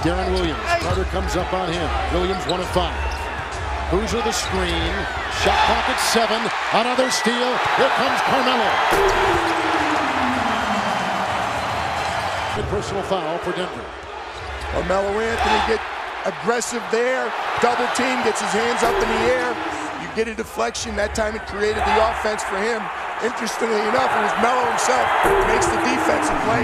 Deron Williams. Carter comes up on him. Williams one of five. Boozer the screen. Shot clock at seven. Another steal. Here comes Carmelo. Good personal foul for Denver. Carmelo Anthony get aggressive there. Double team, gets his hands up in the air. You get a deflection. That time it created the offense for him. Interestingly enough, it was Melo himself makes the defensive play.